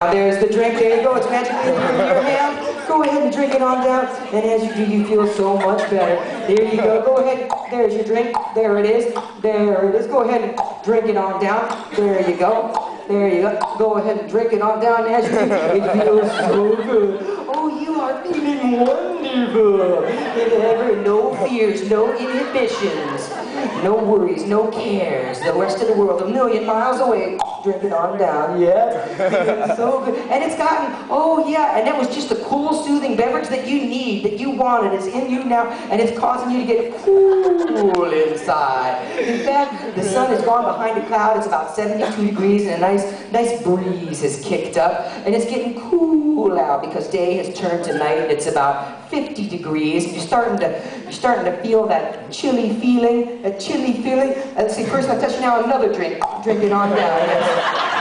There's the drink. There you go. It's magically in your hand. Go ahead and drink it on down. And as you do, you feel so much better. There you go. Go ahead. There's your drink. There it is. There it is. Go ahead and drink it on down. There you go. There you go. Go ahead and drink it on down as you do. It feels so good. Oh, you are feeling wonderful. And no fears, no inhibitions. No worries, no cares. The rest of the world a million miles away. Drink it on down, yeah? so good. And it's gotten, oh yeah, and that was just a cool, soothing beverage that you need, that you wanted. It's in you now, and it's causing you to get cool inside. In fact, the sun has gone behind a cloud. It's about 72 degrees, and a nice, nice breeze has kicked up, and it's getting cool out because day has turned to night, and it's about 50 degrees. You're starting to, you're starting to feel that chilly feeling, that chilly feeling. Let's see, first I'll touch you now another drink. Drink it on down.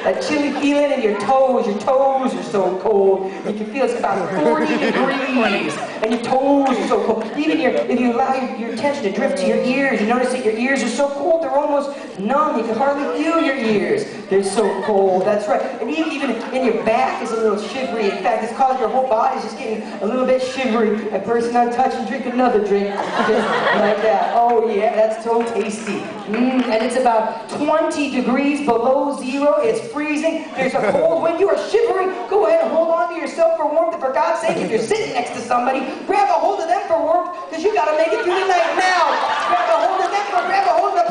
That chilly feeling in your toes, your toes are so cold. You can feel it's about 40 degrees, and your toes are so cold. Even your, if you allow your, your attention to drift to your ears, you notice that your ears are so cold, they're almost numb. You can hardly feel your ears. They're so cold, that's right. And even, even in your back is a little shivery. In fact, it's causing your whole body's just getting a little bit shivery. A person not touch and drink another drink, just like that. Oh yeah, that's so tasty. Mm, and it's about 20 degrees below zero. It's freezing. There's a cold wind. You are shivering. Go ahead and hold on to yourself for warmth. And for God's sake, if you're sitting next to somebody, grab a hold of them for warmth because you got to make it through the night now. Grab a hold of them for grab a hold of the